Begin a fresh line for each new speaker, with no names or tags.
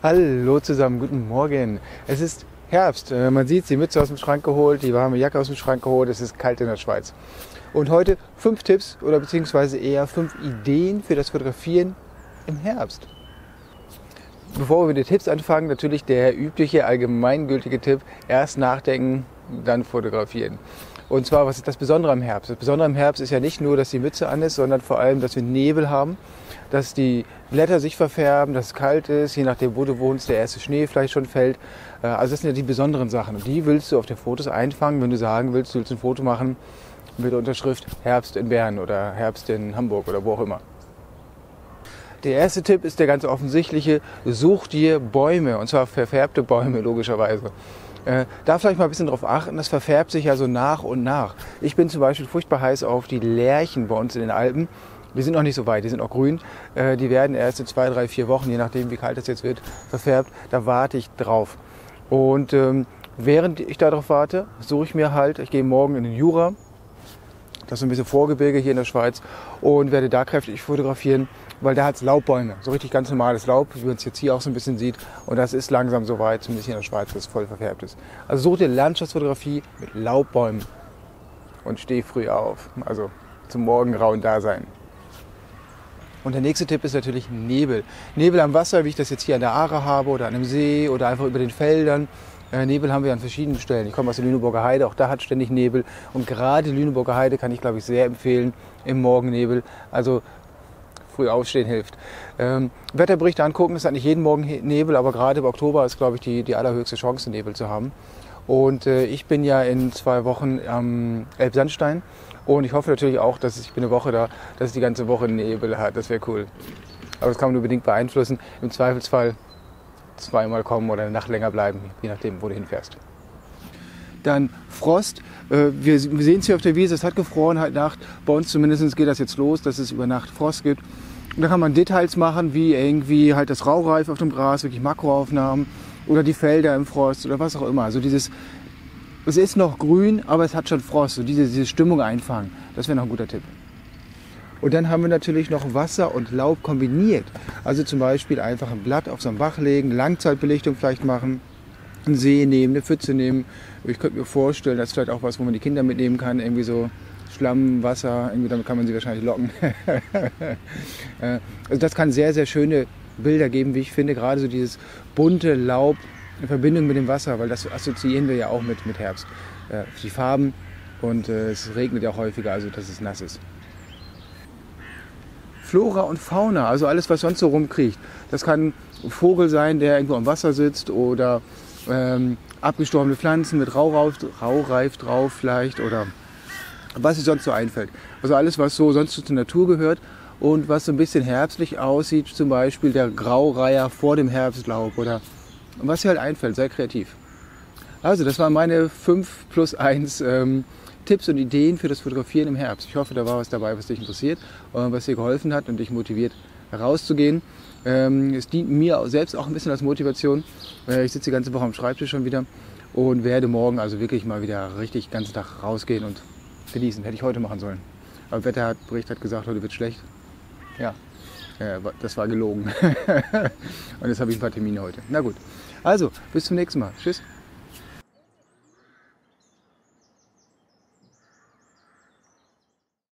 Hallo zusammen, guten Morgen. Es ist Herbst. Äh, man sieht die Mütze aus dem Schrank geholt, die warme Jacke aus dem Schrank geholt. Es ist kalt in der Schweiz. Und heute fünf Tipps oder beziehungsweise eher fünf Ideen für das Fotografieren im Herbst. Bevor wir mit den Tipps anfangen, natürlich der übliche allgemeingültige Tipp: erst nachdenken, dann fotografieren. Und zwar, was ist das Besondere am Herbst? Das Besondere am Herbst ist ja nicht nur, dass die Mütze an ist, sondern vor allem, dass wir Nebel haben, dass die Blätter sich verfärben, dass es kalt ist, je nachdem, wo du wohnst, der erste Schnee vielleicht schon fällt. Äh, also das sind ja die besonderen Sachen. Und die willst du auf den Fotos einfangen, wenn du sagen willst, du willst ein Foto machen mit der Unterschrift Herbst in Bern oder Herbst in Hamburg oder wo auch immer. Der erste Tipp ist der ganz offensichtliche, such dir Bäume, und zwar verfärbte Bäume logischerweise. Äh, da vielleicht mal ein bisschen drauf achten, das verfärbt sich ja so nach und nach. Ich bin zum Beispiel furchtbar heiß auf die Lärchen bei uns in den Alpen. Die sind noch nicht so weit, die sind auch grün. Äh, die werden erst in zwei, drei, vier Wochen, je nachdem wie kalt es jetzt wird, verfärbt. Da warte ich drauf. Und ähm, während ich darauf warte, suche ich mir halt, ich gehe morgen in den Jura, das ist ein bisschen Vorgebirge hier in der Schweiz, und werde da kräftig fotografieren weil da hat es Laubbäume, so richtig ganz normales Laub, wie man es jetzt hier auch so ein bisschen sieht. Und das ist langsam so weit, zumindest hier in der Schweiz, dass es voll verfärbt ist. Also such dir Landschaftsfotografie mit Laubbäumen und steh früh auf, also zum Morgengrauen da sein. Und der nächste Tipp ist natürlich Nebel. Nebel am Wasser, wie ich das jetzt hier an der Aare habe oder an einem See oder einfach über den Feldern. Äh, Nebel haben wir an verschiedenen Stellen. Ich komme aus der Lüneburger Heide, auch da hat ständig Nebel. Und gerade die Lüneburger Heide kann ich, glaube ich, sehr empfehlen im Morgennebel. Also früh aufstehen hilft. Ähm, Wetterberichte angucken, ist eigentlich jeden Morgen Nebel, aber gerade im Oktober ist, glaube ich, die, die allerhöchste Chance, Nebel zu haben. Und äh, ich bin ja in zwei Wochen am Elbsandstein und ich hoffe natürlich auch, dass ich bin eine Woche da, dass es die ganze Woche Nebel hat. Das wäre cool. Aber das kann man nur bedingt beeinflussen. Im Zweifelsfall zweimal kommen oder eine Nacht länger bleiben, je nachdem, wo du hinfährst. Dann Frost. Äh, wir sehen es hier auf der Wiese, es hat gefroren halt Nacht. Bei uns zumindest geht das jetzt los, dass es über Nacht Frost gibt. Und da kann man Details machen, wie irgendwie halt das Raureif auf dem Gras, wirklich Makroaufnahmen oder die Felder im Frost oder was auch immer. Also dieses, es ist noch grün, aber es hat schon Frost. So diese, diese Stimmung einfangen. Das wäre noch ein guter Tipp. Und dann haben wir natürlich noch Wasser und Laub kombiniert. Also zum Beispiel einfach ein Blatt auf so ein Bach legen, Langzeitbelichtung vielleicht machen, einen See nehmen, eine Pfütze nehmen. Ich könnte mir vorstellen, das ist vielleicht auch was, wo man die Kinder mitnehmen kann, irgendwie so Schlamm, Wasser, irgendwie damit kann man sie wahrscheinlich locken. Äh, also das kann sehr, sehr schöne Bilder geben, wie ich finde, gerade so dieses bunte Laub in Verbindung mit dem Wasser, weil das assoziieren wir ja auch mit, mit Herbst. Äh, die Farben und äh, es regnet ja auch häufiger, also dass es nass ist. Flora und Fauna, also alles, was sonst so rumkriecht. Das kann ein Vogel sein, der irgendwo am Wasser sitzt oder ähm, abgestorbene Pflanzen mit Raureif, Raureif drauf vielleicht oder was sich sonst so einfällt. Also alles, was so sonst zur Natur gehört und was so ein bisschen herbstlich aussieht, zum Beispiel der Graureiher vor dem Herbstlaub oder was dir halt einfällt, sei kreativ. Also das waren meine 5 plus 1 ähm, Tipps und Ideen für das Fotografieren im Herbst. Ich hoffe, da war was dabei, was dich interessiert, und was dir geholfen hat und dich motiviert rauszugehen. Ähm, es dient mir selbst auch ein bisschen als Motivation. Äh, ich sitze die ganze Woche am Schreibtisch schon wieder und werde morgen also wirklich mal wieder richtig den ganzen Tag rausgehen und genießen. Hätte ich heute machen sollen. Aber Wetterbericht hat gesagt, heute wird schlecht. Ja, äh, das war gelogen. und jetzt habe ich ein paar Termine heute. Na gut. Also, bis zum nächsten Mal. Tschüss.